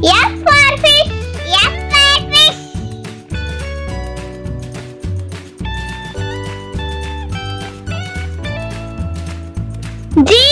F for fish. F for fish. G